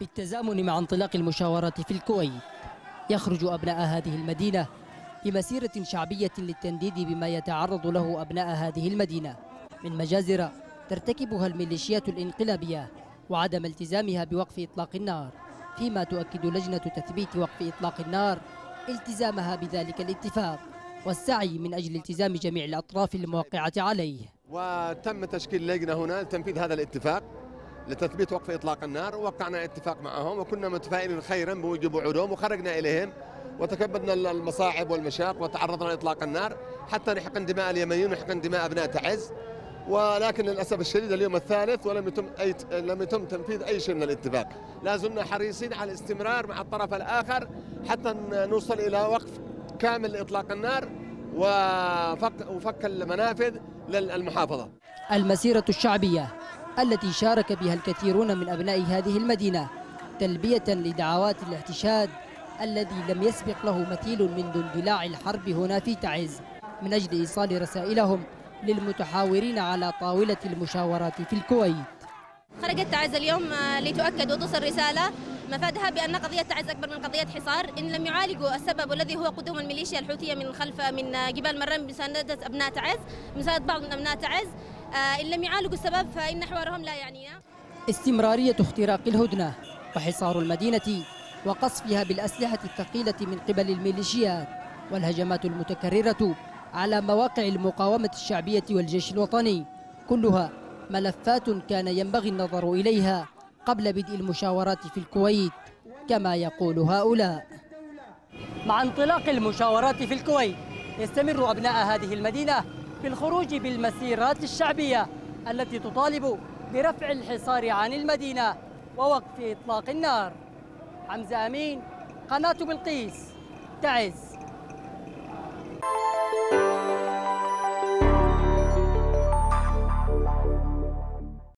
بالتزامن مع انطلاق المشاورات في الكويت. يخرج أبناء هذه المدينة بمسيرة شعبية للتنديد بما يتعرض له أبناء هذه المدينة. من مجازر ترتكبها الميليشيات الانقلابية وعدم التزامها بوقف إطلاق النار. فيما تؤكد لجنة تثبيت وقف إطلاق النار التزامها بذلك الاتفاق والسعي من أجل التزام جميع الأطراف الموقعة عليه. وتم تشكيل لجنة هنا لتنفيذ هذا الاتفاق. لتثبيت وقف إطلاق النار ووقعنا اتفاق معهم وكنا متفائلين خيرا بوجوب وعودهم وخرجنا إليهم وتكبدنا المصاعب والمشاق وتعرضنا لإطلاق النار حتى نحقن دماء اليمنيين ونحقن دماء أبناء تعز. ولكن للأسف الشديد اليوم الثالث ولم يتم أي لم يتم تنفيذ أي شيء من الاتفاق، لا زلنا حريصين على الاستمرار مع الطرف الآخر حتى نوصل إلى وقف كامل لإطلاق النار وفك وفك المنافذ للمحافظة. المسيرة الشعبية. التي شارك بها الكثيرون من أبناء هذه المدينة تلبية لدعوات الاحتشاد الذي لم يسبق له مثيل منذ اندلاع الحرب هنا في تعز. من أجل إيصال رسائلهم للمتحاورين على طاولة المشاورات في الكويت. خرجت تعز اليوم آه، لتؤكد وتصل رسالة مفادها بأن قضية تعز أكبر من قضية حصار. إن لم يعالجوا السبب والذي هو قدوم الميليشيا الحوثية من خلف من آه، جبال مرام بمساندة أبناء تعز بمساندة بعض من أبناء تعز إن لم يعالجوا السبب فإن حوارهم لا يعنينا استمرارية اختراق الهدنة وحصار المدينة وقصفها بالأسلحة الثقيلة من قبل الميليشيات والهجمات المتكررة على مواقع المقاومة الشعبية والجيش الوطني. كلها ملفات كان ينبغي النظر إليها قبل بدء المشاورات في الكويت كما يقول هؤلاء. مع انطلاق المشاورات في الكويت يستمر أبناء هذه المدينة في الخروج بالمسيرات الشعبية التي تطالب برفع الحصار عن المدينة ووقف إطلاق النار. حمزة أمين قناة بلقيس تعز.